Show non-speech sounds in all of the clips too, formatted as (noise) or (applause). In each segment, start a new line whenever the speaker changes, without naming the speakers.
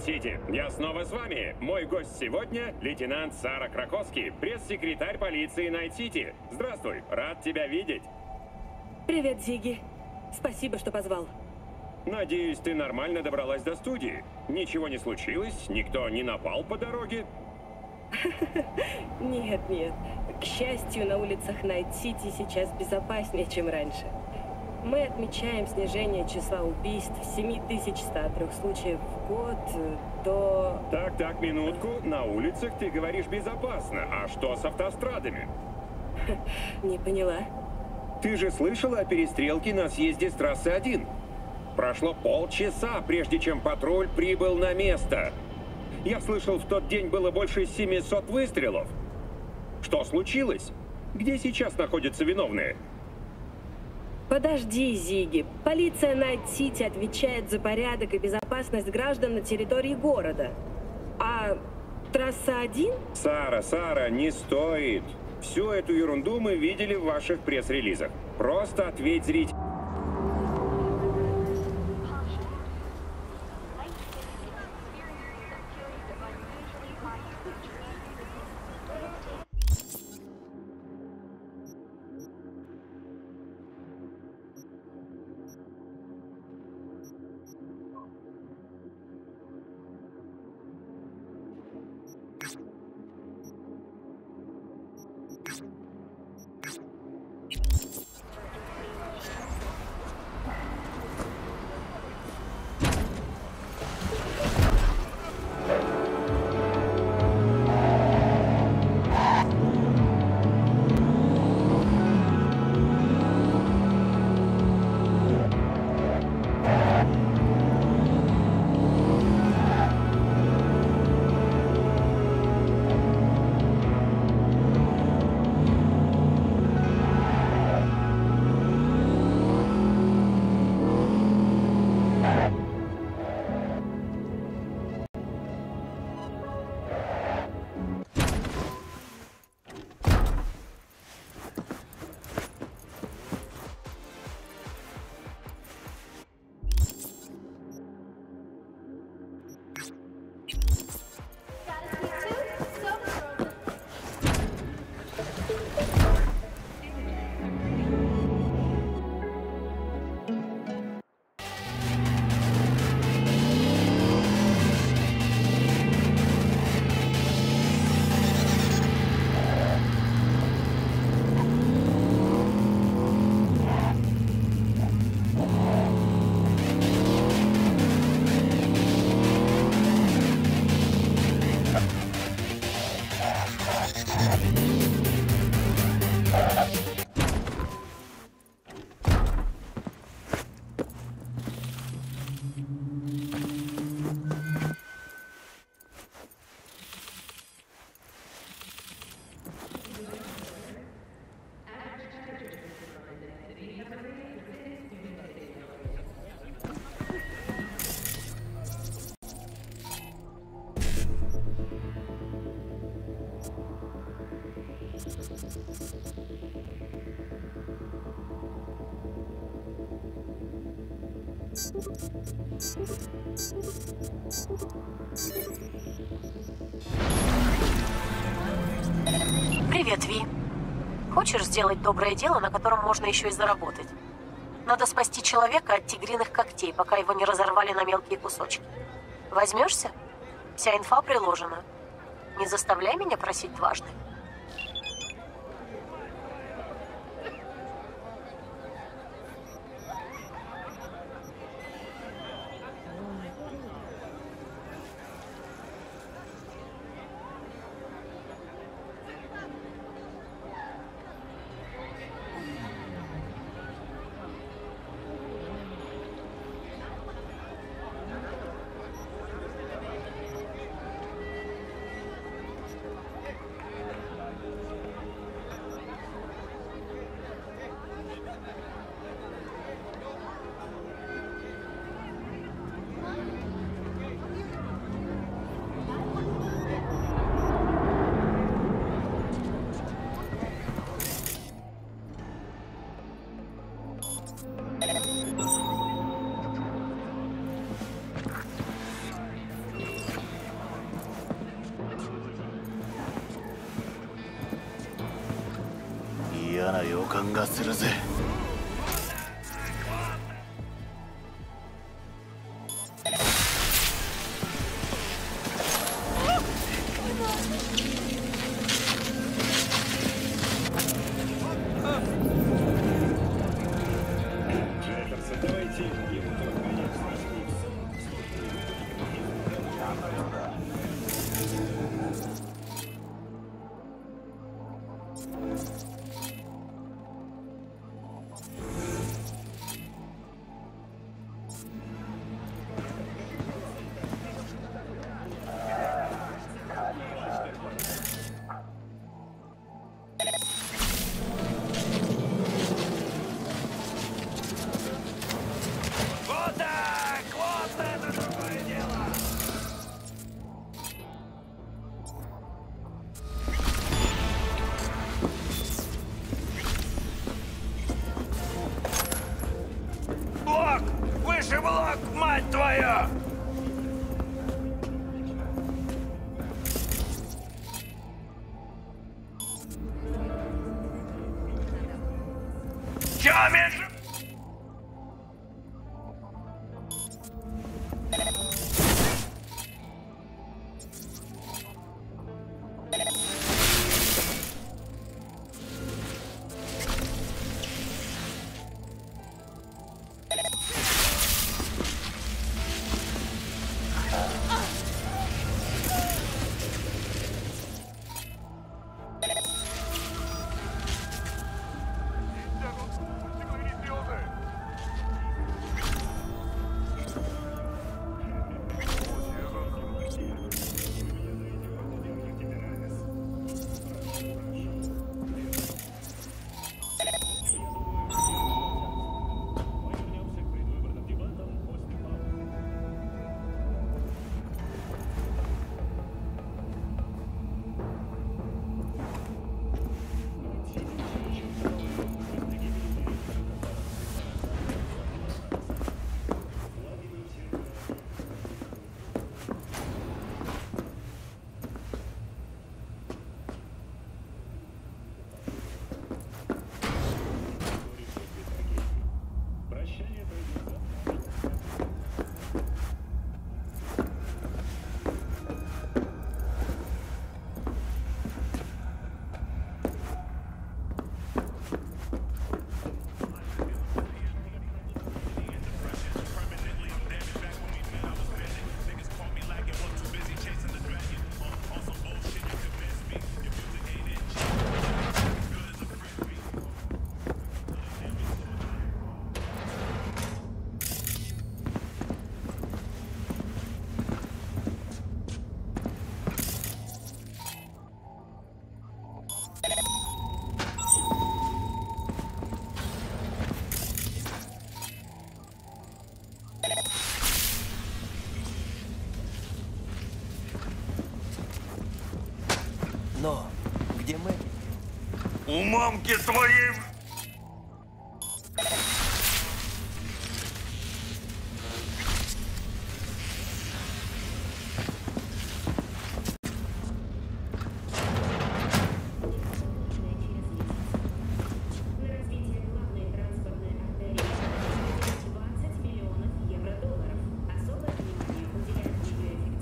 Найт-Сити. Я снова с вами. Мой гость сегодня – лейтенант Сара Краковски, пресс-секретарь полиции Найт-Сити. Здравствуй, рад тебя видеть.
Привет, Зиги. Спасибо, что позвал.
Надеюсь, ты нормально добралась до студии. Ничего не случилось, никто не напал по дороге. (laughs)
Нет, нет. К счастью, на улицах Найт-Сити сейчас безопаснее, чем раньше. Мы отмечаем снижение числа убийств с 7103 случаев в год до...
Так, так, минутку. На улицах ты говоришь безопасно. А что с автострадами? (laughs)
Не поняла.
Ты же слышала о перестрелке на съезде с трассы 1? Прошло полчаса, прежде чем патруль прибыл на место. Я слышал, в тот день было больше 700 выстрелов. Что случилось? Где сейчас находятся виновные?
Подожди, Зиги. Полиция Найт-Сити отвечает за порядок и безопасность граждан на территории города. А трасса 1?
Сара, Сара, не стоит. Всю эту ерунду мы видели в ваших пресс-релизах. Просто ответь зрителям.
Привет, Ви. Хочешь сделать доброе дело, на котором можно еще и заработать? Надо спасти человека от тигриных когтей, пока его не разорвали на мелкие кусочки. Возьмешься? Вся инфа приложена. Не заставляй меня просить дважды.
がするぜ。
У мамки твоей...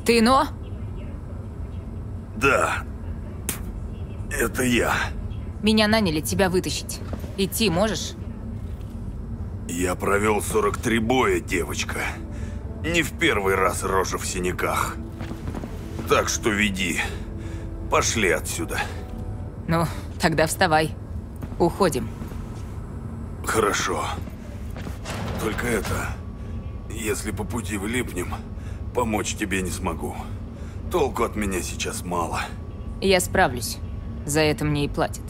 Ты но?
Да, это я.
Меня наняли тебя вытащить. Идти можешь?
Я провел 43 боя, девочка. Не в первый раз рожа в синяках. Так что веди. Пошли отсюда.
Ну, тогда вставай. Уходим.
Хорошо. Только это... Если по пути влипнем, помочь тебе не смогу. Толку от меня сейчас мало.
Я справлюсь. За это мне и платят.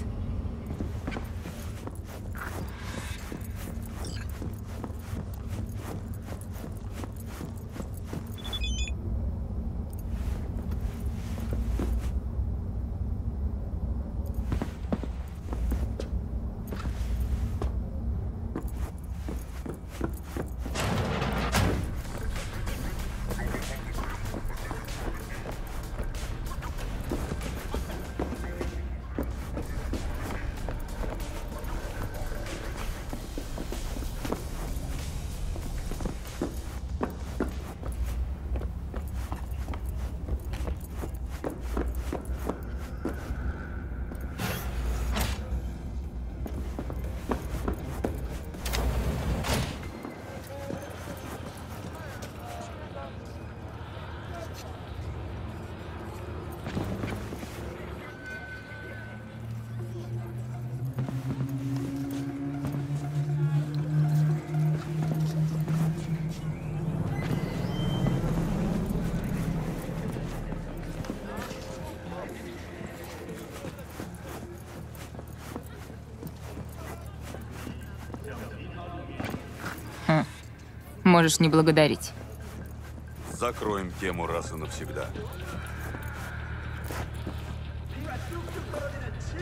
Можешь не благодарить.
Закроем тему раз и навсегда.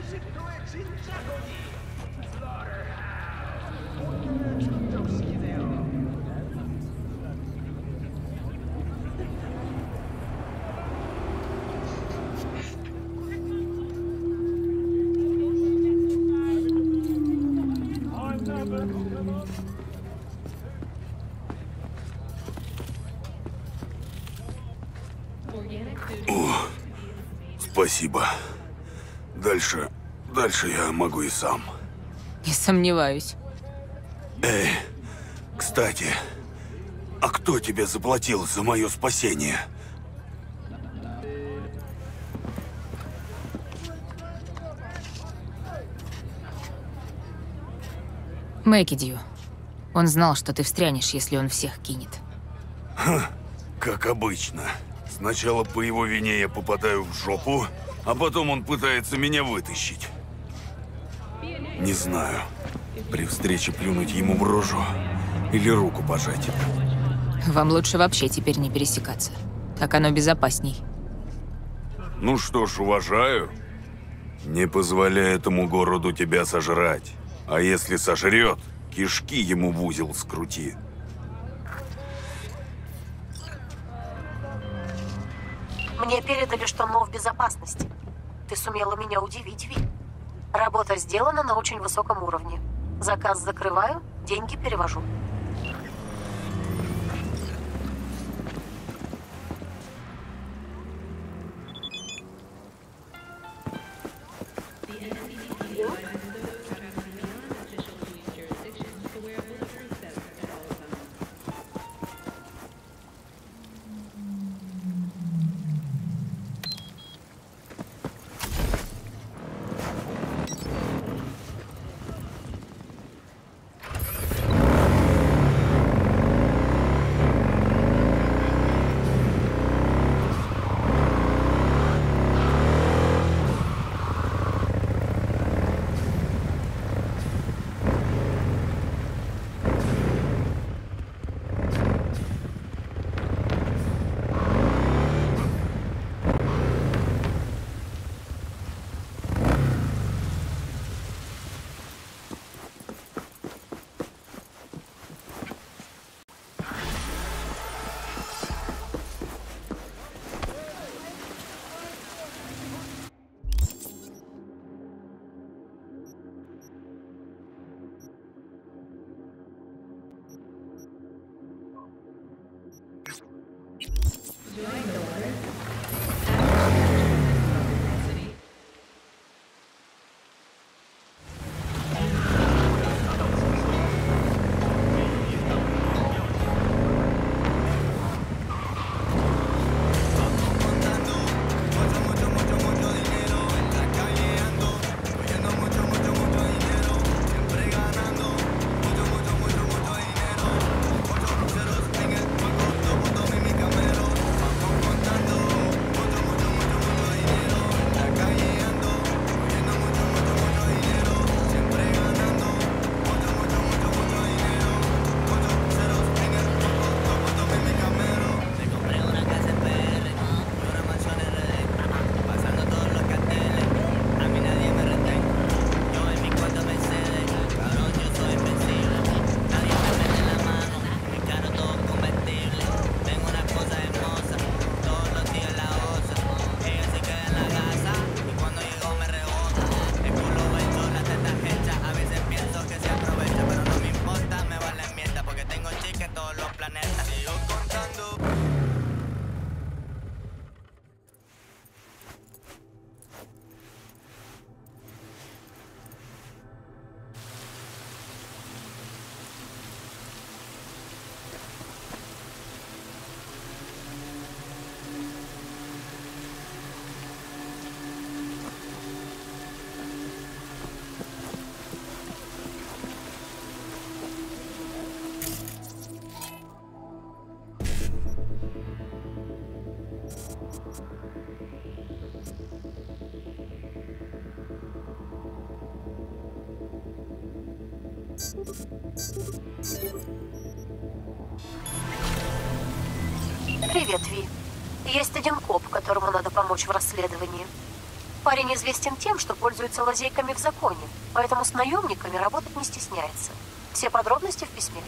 Спасибо. Дальше я могу и сам.
Не сомневаюсь.
Эй, кстати, а кто тебе заплатил за мое спасение?
Мэкидью. Он знал, что ты встрянешь, если он всех кинет.
Как обычно. Сначала по его вине я попадаю в жопу, а потом он пытается меня вытащить. Не знаю, при встрече плюнуть ему в рожу или руку пожать.
Вам лучше вообще теперь не пересекаться. Так оно безопасней.
Ну что ж, уважаю. Не позволяй этому городу тебя сожрать. А если сожрет, кишки ему в узел скрути.
Мне передали, что Но в безопасности. Ты сумела меня удивить, Ви. Работа сделана на очень высоком уровне. Заказ закрываю, деньги перевожу. Помочь в расследовании. Парень известен тем, что пользуется лазейками в законе, поэтому с наемниками работать не стесняется. Все подробности в письме.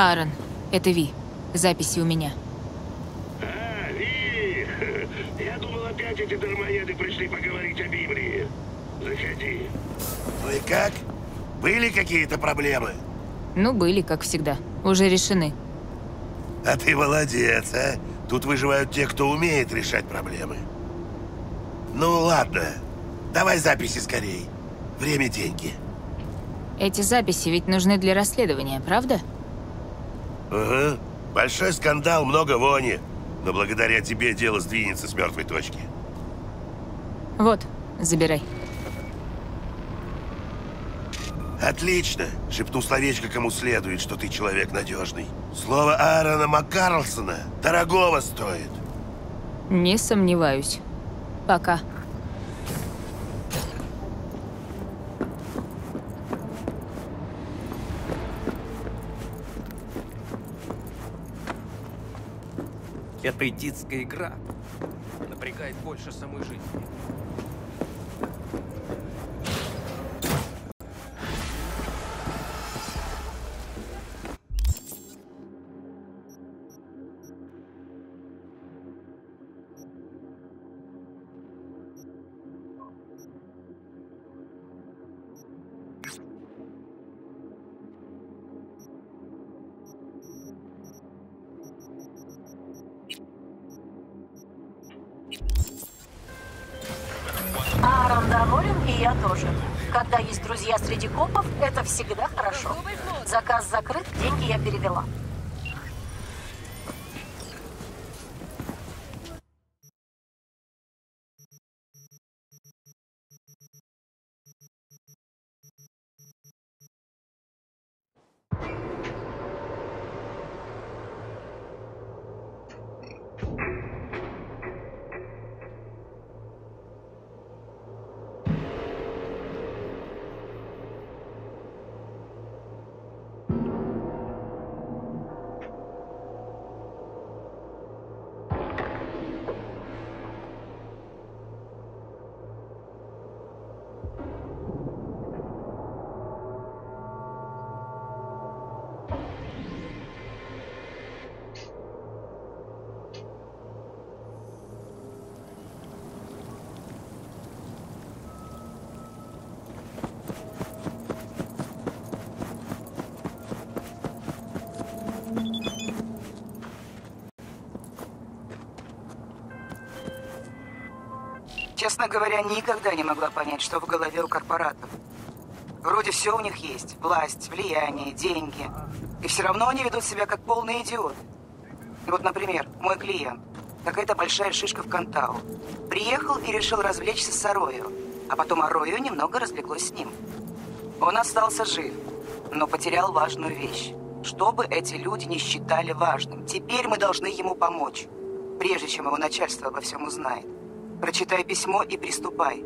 Аарон, это Ви. Записи у меня.
А, Ви! (laughs) Я думал, опять эти дармоеды пришли поговорить о Библии. Заходи.
Ну и как? Были какие-то проблемы?
Ну, были, как всегда. Уже решены.
А ты молодец, а? Тут выживают те, кто умеет решать проблемы. Ну ладно, давай записи скорей. Время – деньги.
Эти записи ведь нужны для расследования, правда?
Ага. Большой скандал, много вони. Но благодаря тебе дело сдвинется с мертвой точки.
Вот, забирай.
Отлично. Шепну словечко кому следует, что ты человек надежный. Слово Аарона Маккарлсона дорогого стоит.
Не сомневаюсь. Пока.
Это идитская игра. Напрягает больше самой жизни.
Честно говоря, никогда не могла понять, что в голове у корпоратов. Вроде все у них есть. Власть, влияние, деньги. И все равно они ведут себя как полные идиоты. Вот, например, мой клиент. Какая-то большая шишка в Кантау. Приехал и решил развлечься с Арою. А потом Арою немного развлеклось с ним. Он остался жив, но потерял важную вещь. Что бы эти люди не считали важным, теперь мы должны ему помочь, прежде чем его начальство обо всем узнает. Прочитай письмо и приступай.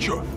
Это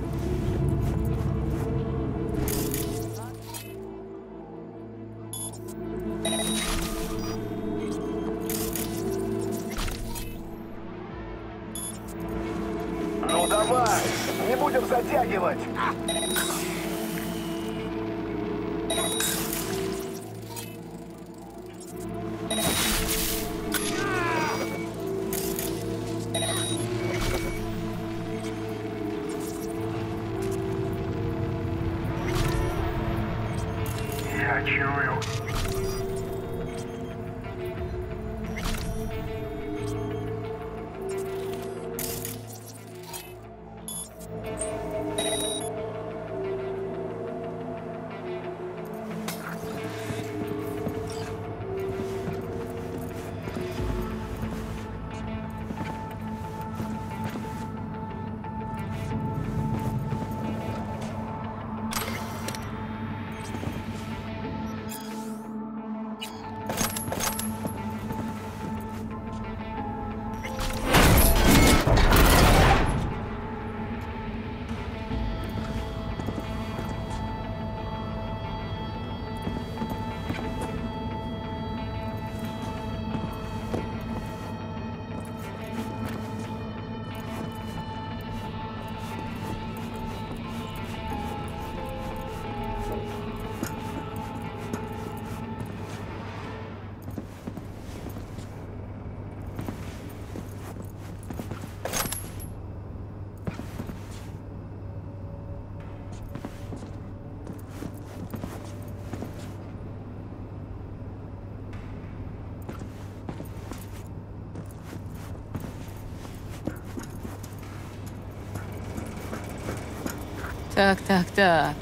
Так, так, так.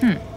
Хм.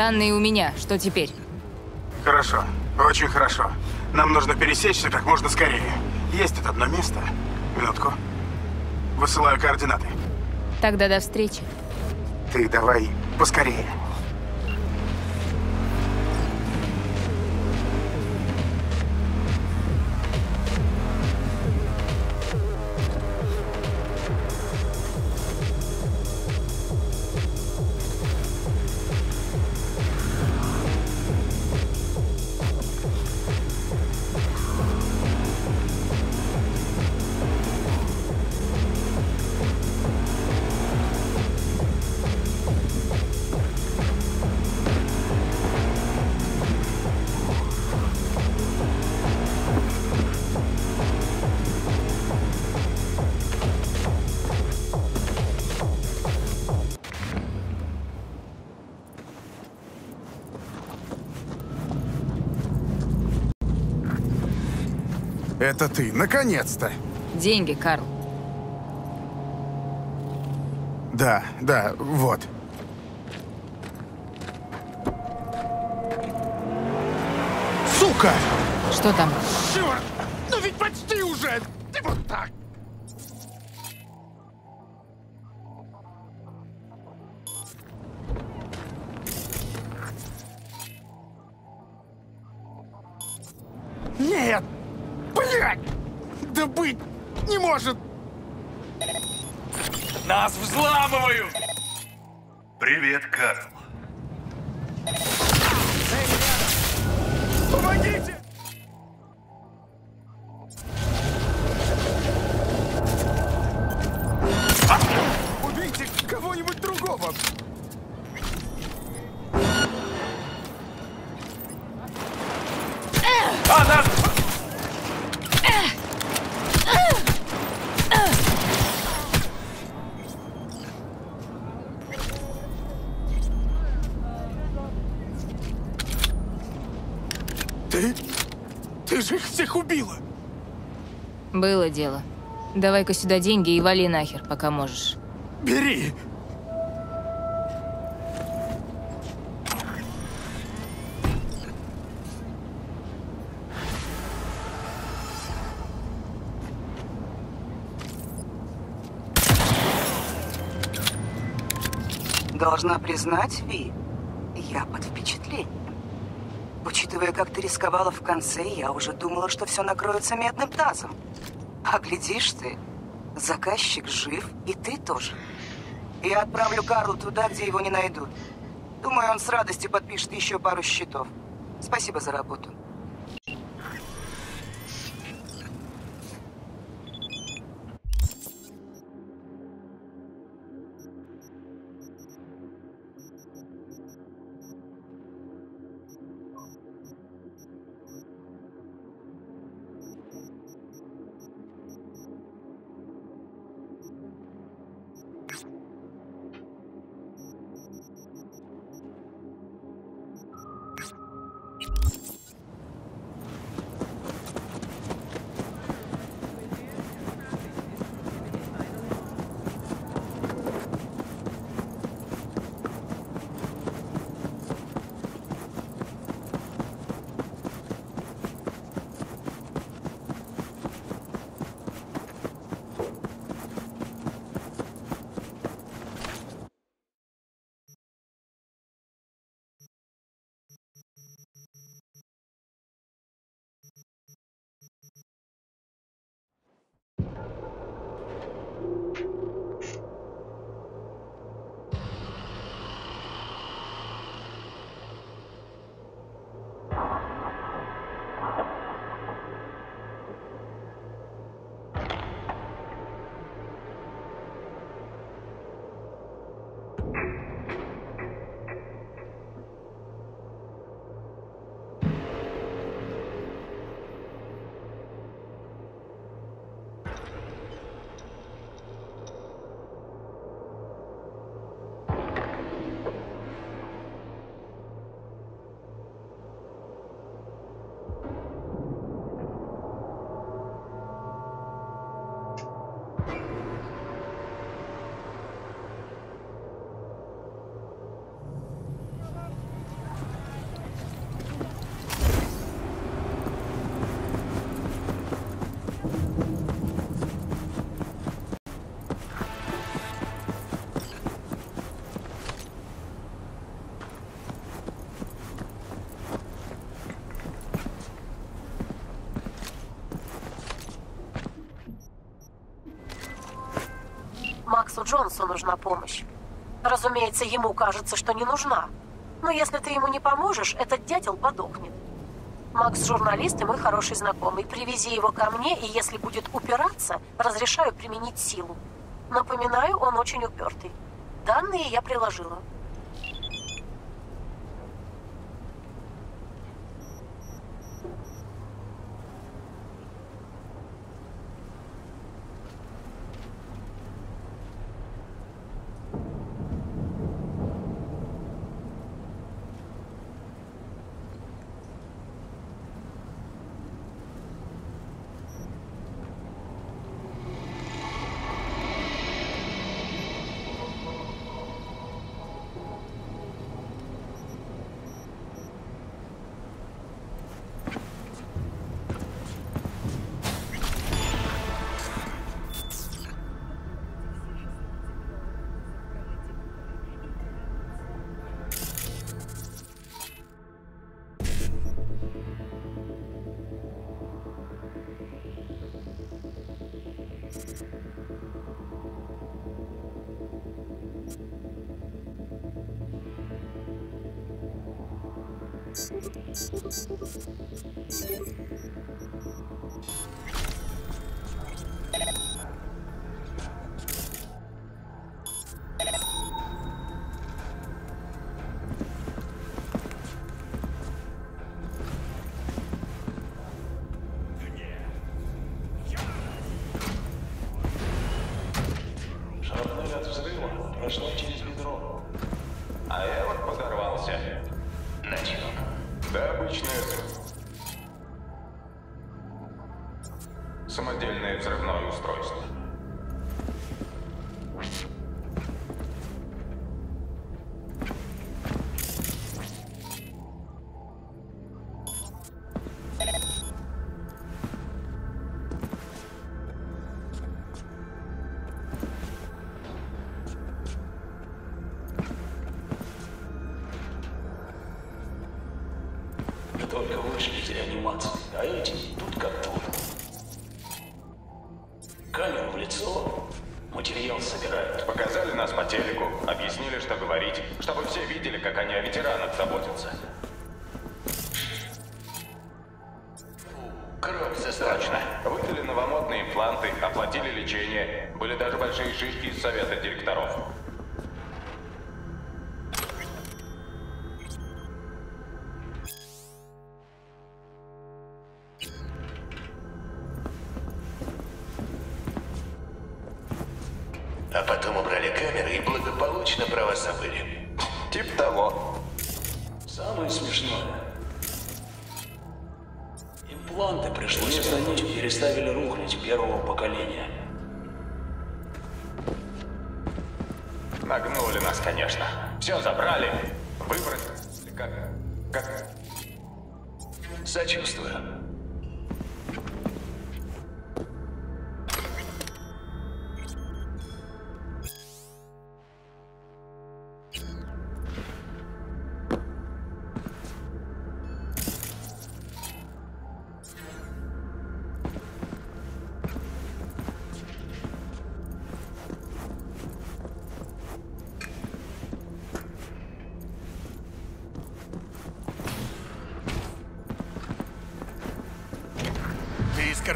Данные у меня. Что теперь?
Хорошо. Очень хорошо. Нам нужно пересечься как можно скорее. Есть тут одно место. Минутку. Высылаю координаты.
Тогда до встречи.
Ты давай поскорее. Это ты, наконец-то!
Деньги, Карл.
Да, да, вот. Сука!
Что там?
Черт! Ну ведь почти уже! Ты вот так!
Давай-ка сюда деньги и вали нахер, пока можешь.
Бери!
Должна признать, Ви, я под впечатлением. Учитывая, как ты рисковала в конце, я уже думала, что все накроется медным тазом. А глядишь ты, заказчик жив, и ты тоже. Я отправлю Карлу туда, где его не найдут. Думаю, он с радостью подпишет еще пару счетов. Спасибо за работу.
Джонсу нужна помощь. Разумеется, ему кажется, что не нужна. Но если ты ему не поможешь, этот дятел подохнет. Макс журналист и мой хороший знакомый. Привези его ко мне, и если будет упираться, разрешаю применить силу. Напоминаю, он очень упертый. Данные я приложила.
50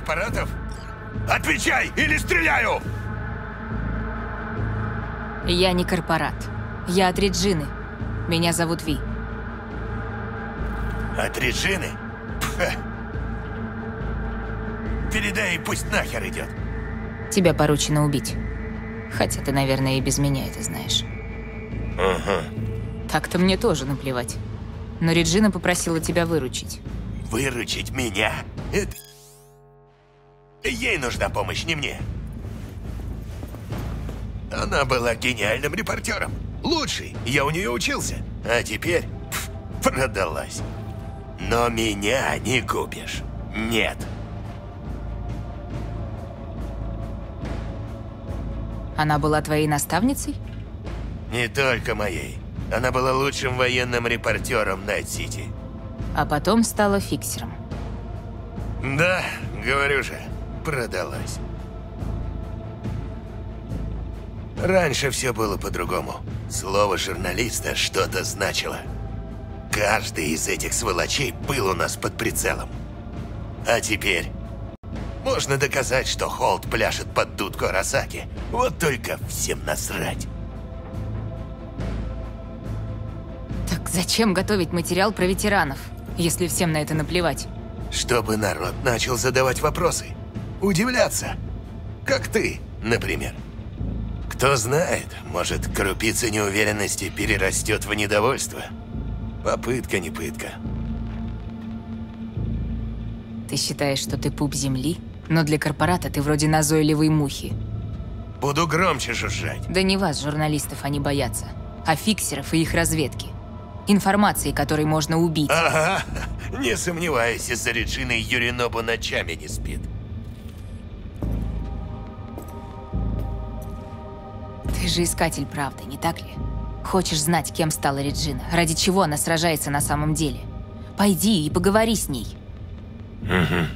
корпоратов? Отвечай, или стреляю!
Я не корпорат. Я от Реджины. Меня зовут Ви.
От Реджины? Пха. Передай, ей, пусть нахер идет.
Тебя поручено убить. Хотя ты, наверное, и без меня это знаешь.
Ага.
Так-то мне тоже наплевать. Но Реджина попросила тебя выручить.
Выручить меня? Это... Ей нужна помощь, не мне. Она была гениальным репортером. Лучший. Я у нее учился. А теперь пф, продалась. Но меня не купишь. Нет.
Она была твоей наставницей?
Не только моей. Она была лучшим военным репортером Найт-Сити.
А потом стала фиксером.
Да, говорю же, продалась. Раньше все было по-другому. Слово журналиста что-то значило. Каждый из этих сволочей был у нас под прицелом. А теперь... Можно доказать, что Холт пляшет под дудку Арасаки. Вот только всем насрать.
Так зачем готовить материал про ветеранов, если всем на это наплевать?
Чтобы народ начал задавать вопросы. Удивляться. Как ты, например. Кто знает, может, крупица неуверенности перерастет в недовольство. Попытка не пытка.
Ты считаешь, что ты пуп земли? Но для корпората ты вроде назойливой мухи.
Буду громче жужжать.
Да не вас, журналистов, они боятся, а фиксеров и их разведки. Информации, которой можно убить.
Ага, (laughs) не сомневаюсь, из-за Реджины Юринобу ночами не спит.
Ты же искатель правды, не так ли? Хочешь знать, кем стала Реджина, ради чего она сражается на самом деле. Пойди и поговори с ней.
Угу.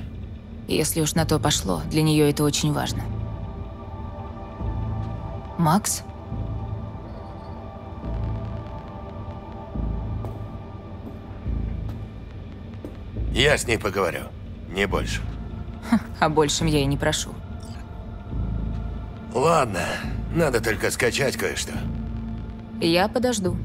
Если уж на то пошло, для нее это очень важно. Макс?
Я с ней поговорю, не больше.
Ха, о большем я и не прошу.
Ладно, надо только скачать кое-что.
Я подожду.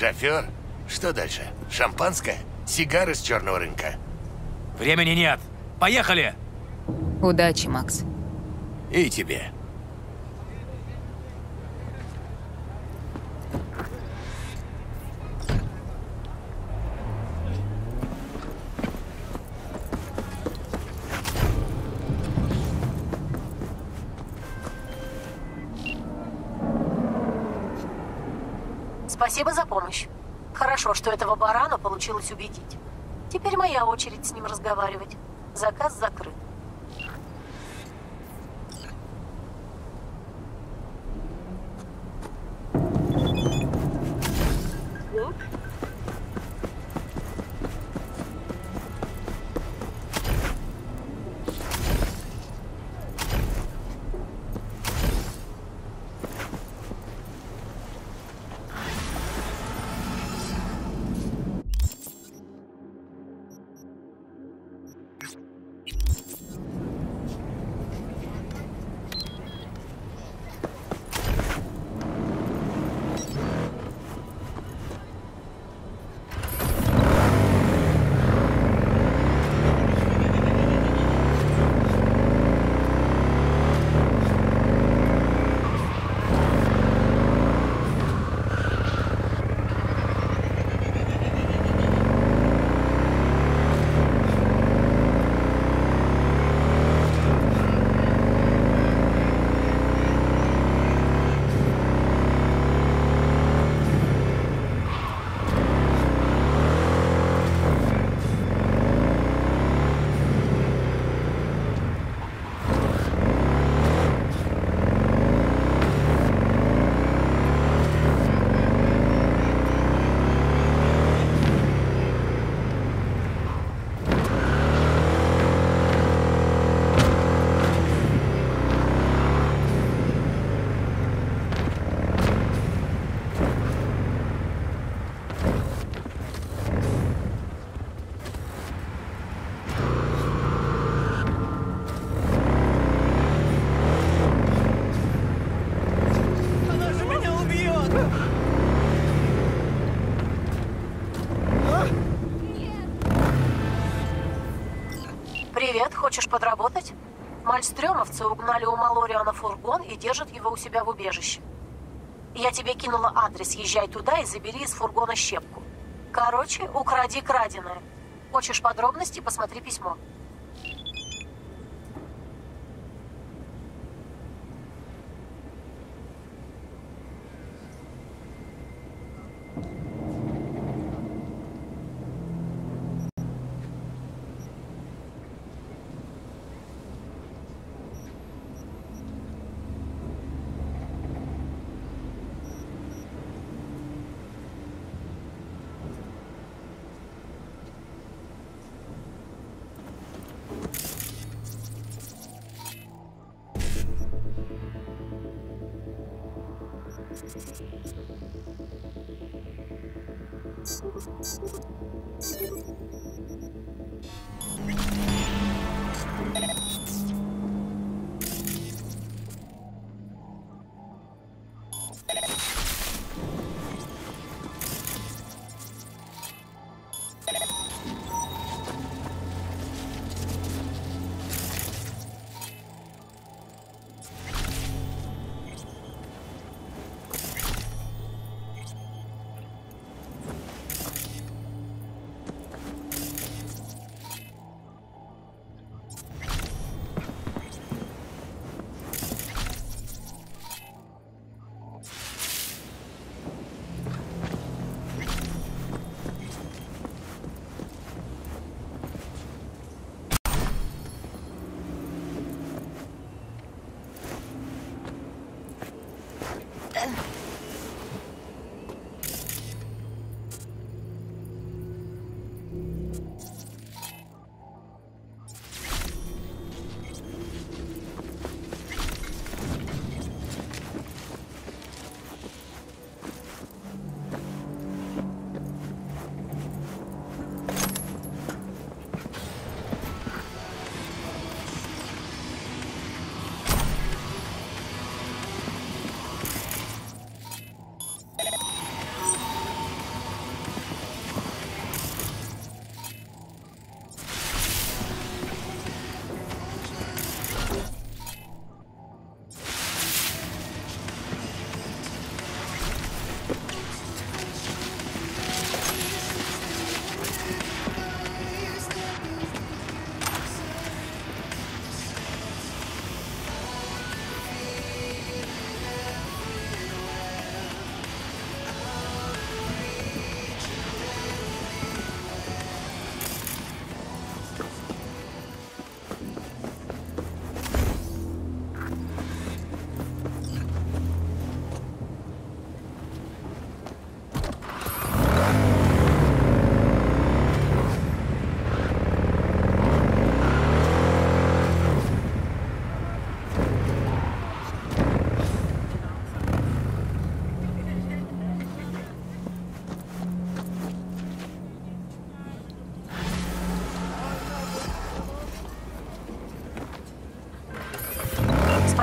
Шофер? Что дальше? Шампанское? Сигары с черного рынка?
Времени нет. Поехали!
Удачи, Макс.
И тебе.
Получилось убедить. Теперь моя очередь с ним разговаривать. Заказ закрыт. Хочешь подработать? Мальстрёмовцы угнали у Малориана фургон и держат его у себя в убежище. Я тебе кинула адрес, езжай туда и забери из фургона щепку. Короче, укради краденое. Хочешь подробности, посмотри письмо.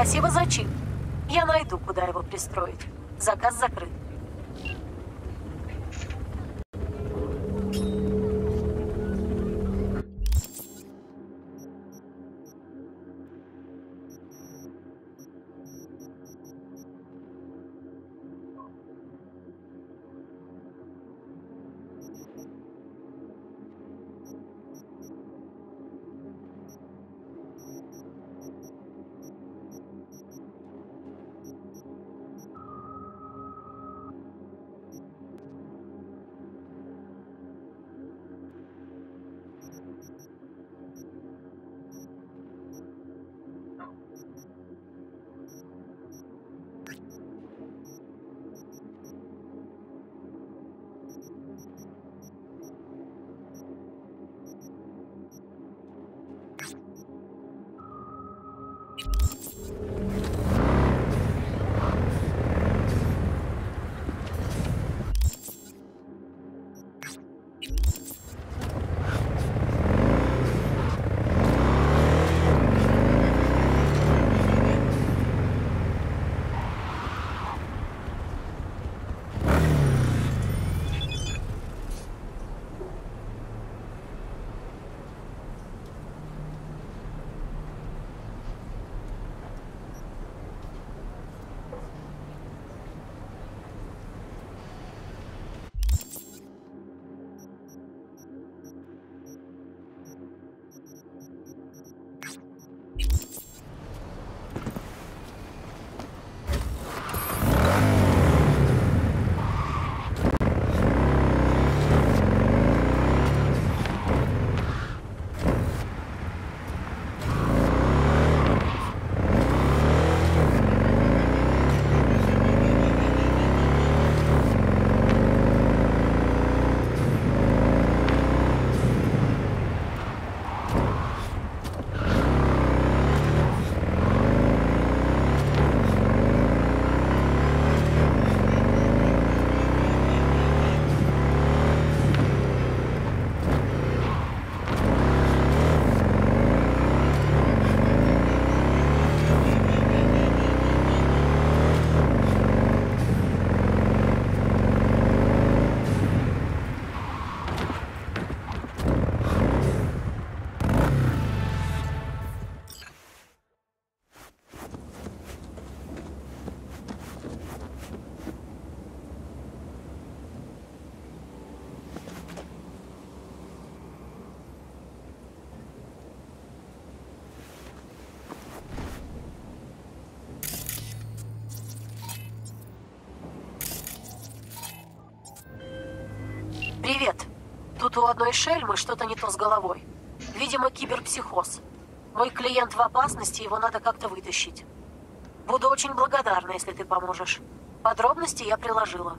Спасибо за чип. Я найду, куда его пристроить. Заказ закрыт. Тут у одной шельмы что-то не то с головой. Видимо, киберпсихоз. Мой клиент в опасности, его надо как-то вытащить. Буду очень благодарна, если ты поможешь. Подробности я приложила.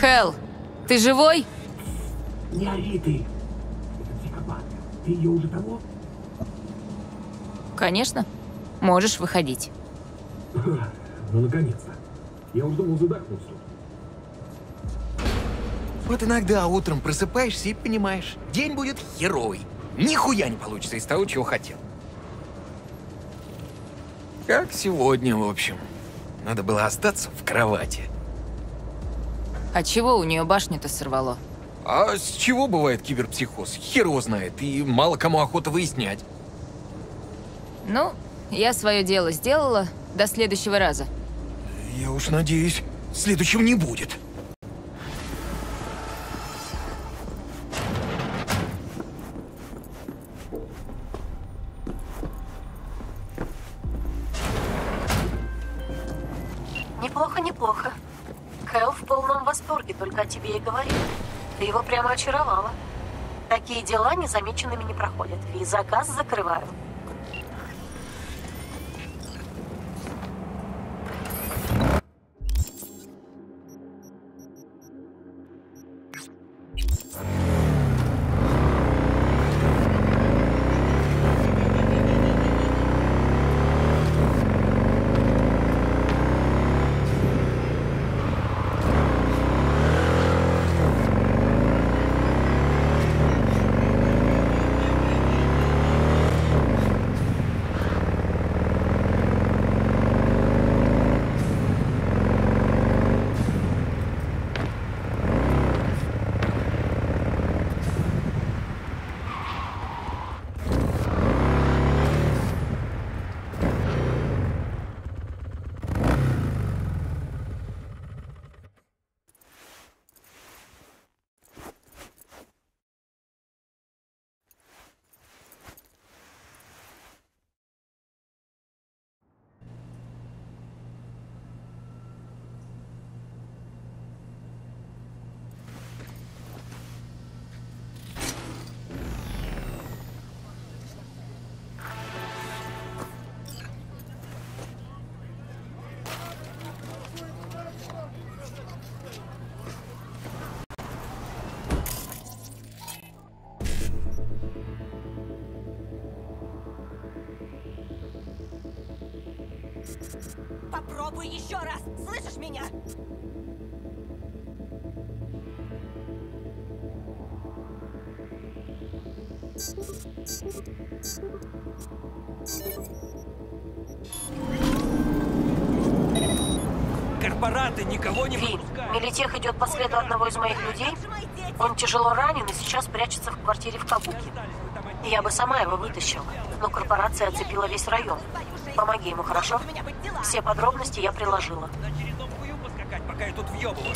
Хелл, ты живой?
Не ори ты. Это психопат. Ты ее уже того?
Конечно. Можешь выходить. (laughs)
Ну, наконец-то. Я уже думал задохнуться.
Вот иногда утром просыпаешься и понимаешь, день будет херовый. Нихуя не получится из того, чего хотел. Как сегодня, в общем. Надо было остаться в кровати.
А чего у нее башню-то сорвало?
А с чего бывает киберпсихоз? Хер его знает, и мало кому охота выяснять.
Ну, я свое дело сделала. До следующего раза.
Я уж надеюсь, следующего не будет.
Прямо очаровала. Такие дела незамеченными не проходят. И заказ закрываю.
Корпораты никого не
Ви, Милитех идет по следу одного из моих людей. Он тяжело ранен и сейчас прячется в квартире в Кабуке. Я бы сама его вытащила, но корпорация оцепила весь район. Помоги ему, хорошо? Все подробности я приложила.
пока я тут въебываю.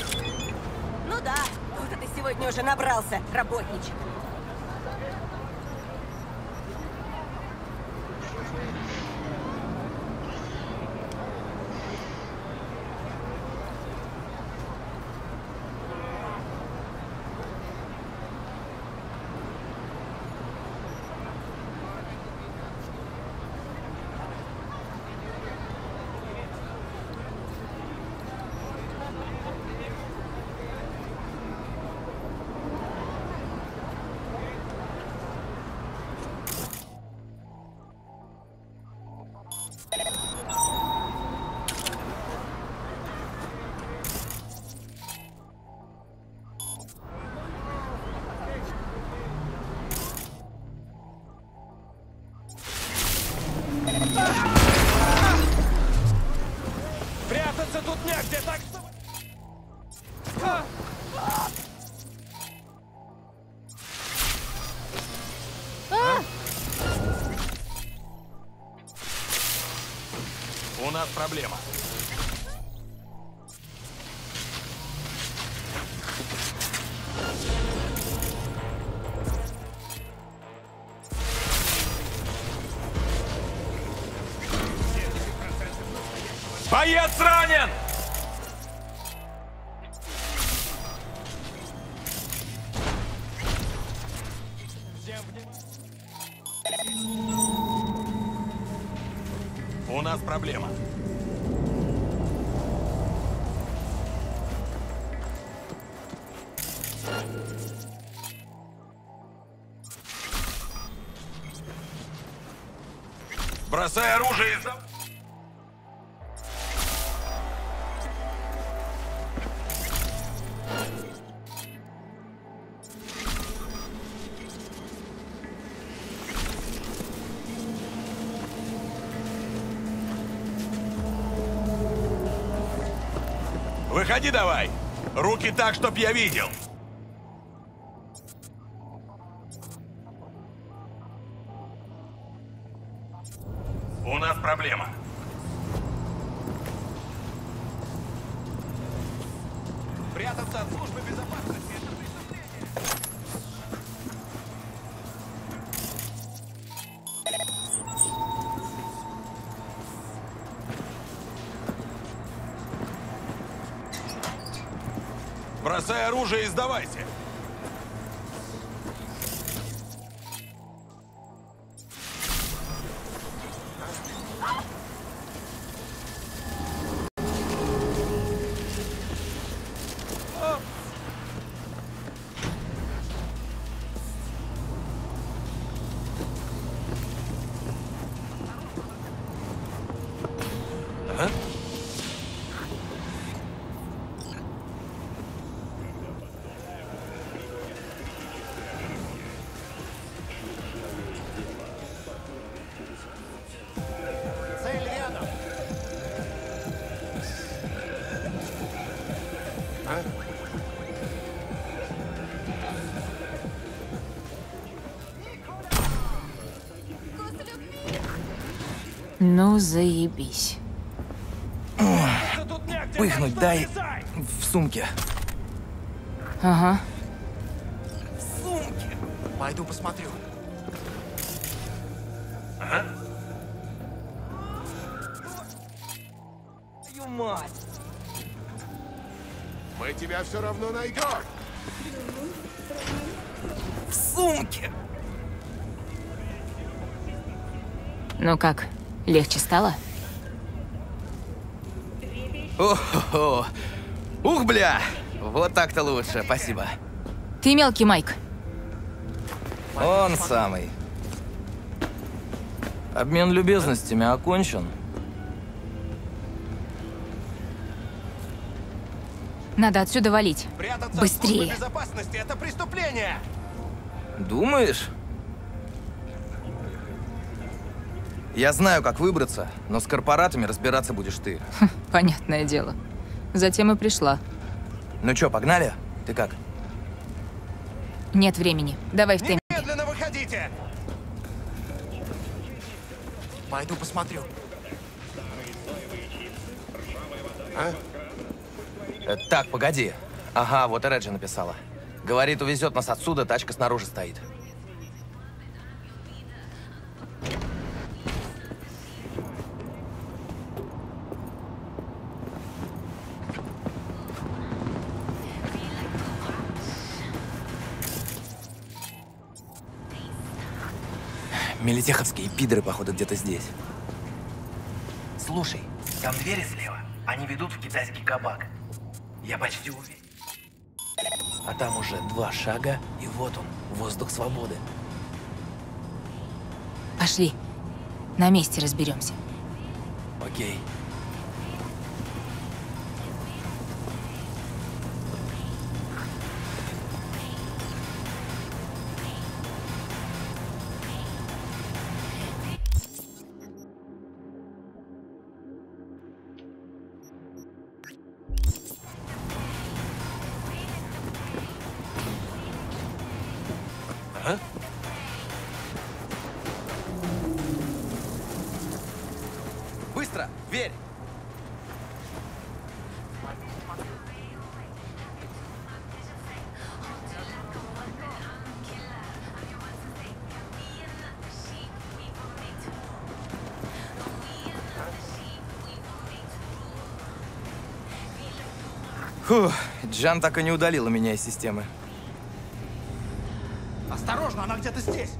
Ну да, тут ты сегодня уже набрался, работничек.
Нас проблема. Бросай оружие Выходи давай! Руки так, чтоб я видел! Оружие и сдавайся.
Ну, заебись.
Пыхнуть дай в сумке.
Ага.
В сумке.
Пойду посмотрю.
Ага. Твою мать!
Мы тебя все равно найдем.
В сумке!
Ну как, легче стало?
О-хо-хо. Ух, бля! Вот так-то лучше, спасибо.
Ты мелкий Майк.
Он самый.
Обмен любезностями окончен.
Надо отсюда валить.
Прятаться
Быстрее.
безопасности — это преступление!
Думаешь? Я знаю, как выбраться, но с корпоратами разбираться будешь ты. (laughs)
Понятное дело. Затем и пришла.
Ну чё, погнали? Ты как?
Нет времени. Давай в темп.
Медленно выходите! Пойду посмотрю. А?
Э, так, погоди. Ага, вот и Реджи написала. Говорит, увезет нас отсюда, тачка снаружи стоит. Мелитеховские пидоры, походу, где-то здесь.
Слушай, там двери слева. Они ведут в китайский кабак. Я почти уверен.
А там уже два шага, и вот он, воздух свободы.
Пошли. На месте разберемся.
Окей.
А?
Быстро! Дверь! Фух, Джан так и не удалила меня из системы.
Осторожно, она где-то здесь!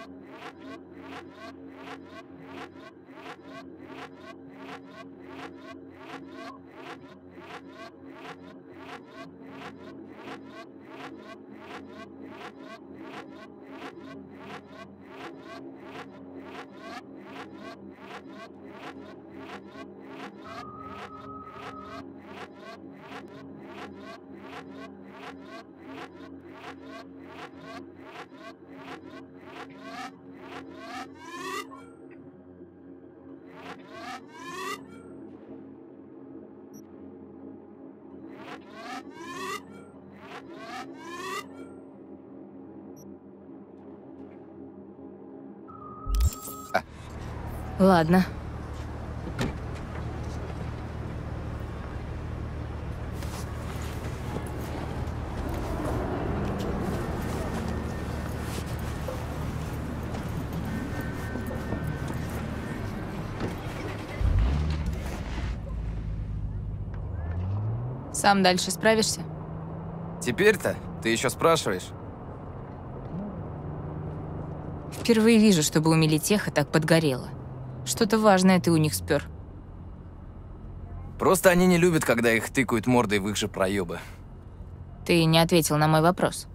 Yeah.
Ладно. Сам дальше справишься?
Теперь-то? Ты еще спрашиваешь?
Впервые вижу, чтобы у Мелитеха так подгорело. Что-то важное ты у них спер.
Просто они не любят, когда их тыкают мордой в их же проебы.
Ты не ответил на мой вопрос.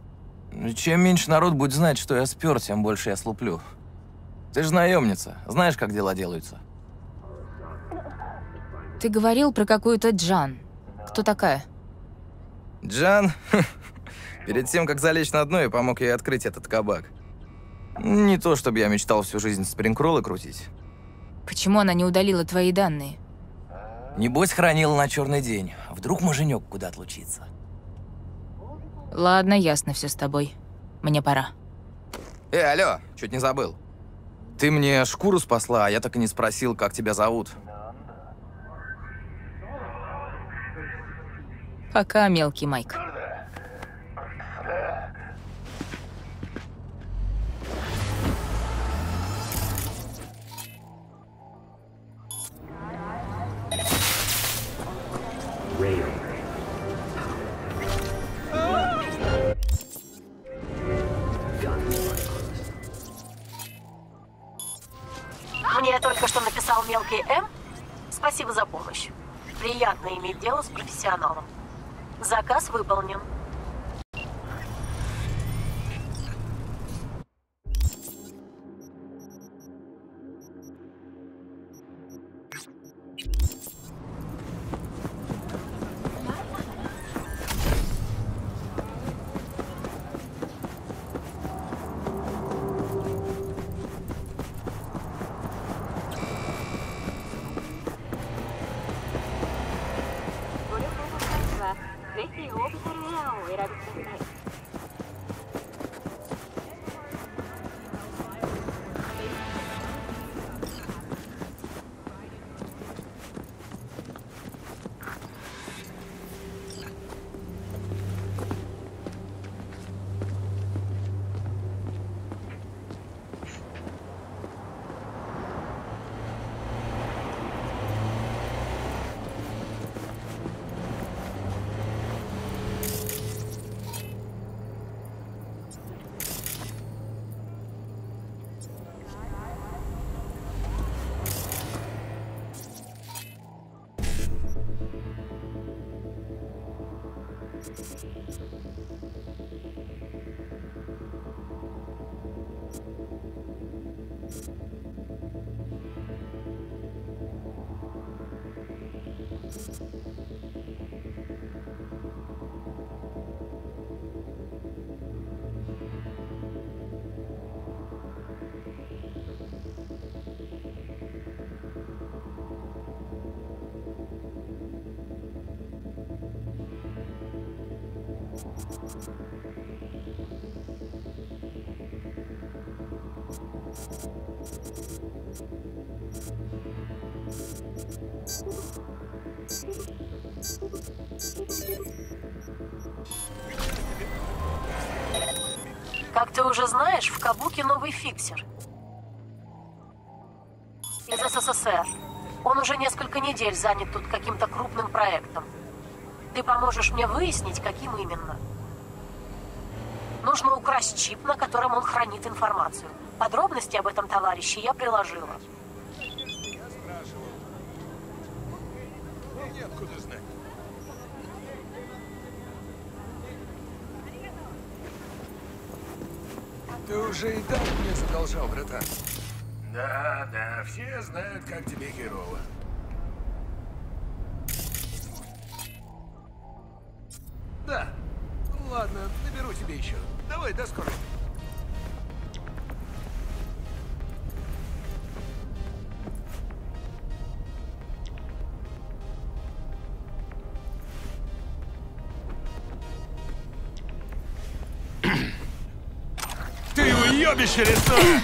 Ну, Чем меньше народ будет знать, что я спер, тем больше я слуплю. Ты же наемница, знаешь, как дела делаются.
Ты говорил про какую-то Джан. Кто такая?
Джан, (laughs) перед тем, как залечь на дно, я помог ей открыть этот кабак. Не то, чтобы я мечтал всю жизнь спринкроллы крутить.
Почему она не удалила твои данные?
Небось, хранила на черный день. Вдруг муженек куда отлучится.
Ладно, ясно все с тобой. Мне пора.
Эй, алло, чуть не забыл. Ты мне шкуру спасла, а я так и не спросил, как тебя зовут.
Пока, мелкий Майк.
Как ты уже знаешь, в Кабуке новый фиксер. Из СССР. Он уже несколько недель занят тут каким-то крупным проектом. Ты поможешь мне выяснить, каким именно. Нужно украсть чип, на котором он хранит информацию. Подробности об этом товарище я приложила.
Ты уже и так мне задолжал, братан. Да, да, все знают, как тебе херово. Да. Ладно, наберу тебе еще. Давай, до скорой.
Ты уебище лесное!